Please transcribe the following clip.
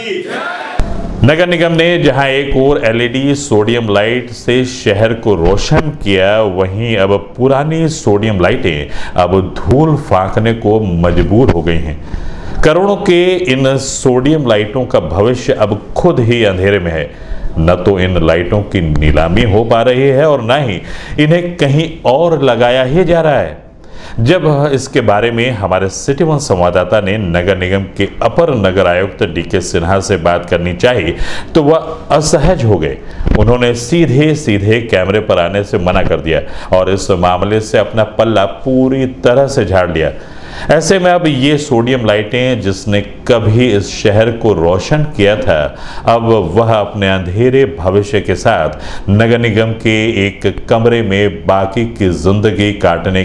की नगर निगम ने जहाँ एक और एलईडी सोडियम लाइट से शहर को रोशन किया, वहीं अब पुरानी सोडियम लाइटें अब धूल फांकने को मजबूर हो गई हैं। करोड़ों के इन सोडियम लाइटों का भविष्य अब खुद ही अंधेरे में है। न तो इन लाइटों की नीलामी हो पा रही है और न ही इन्हें कहीं और लगाया ही जा रहा है। जब इसके बारे में हमारे सिटी वन संवाददाता ने नगर निगम के अपर नगर आयुक्त डी के सिन्हा से बात करनी चाहिए तो वह असहज हो गए। उन्होंने सीधे सीधे कैमरे पर आने से मना कर दिया और इस मामले से अपना पल्ला पूरी तरह से झाड़ लिया। ऐसे में अब ये सोडियम लाइटें जिसने कभी इस शहर को रोशन किया था, अब वह अपने अंधेरे भविष्य के साथ नगर निगम के एक कमरे में बाकी की ज़िंदगी काटने